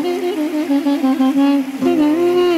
Mm-hmm.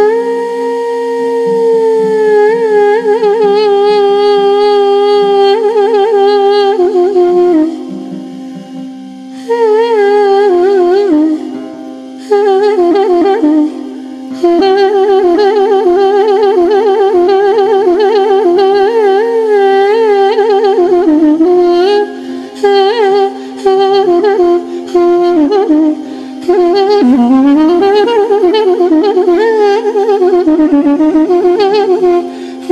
Ooh.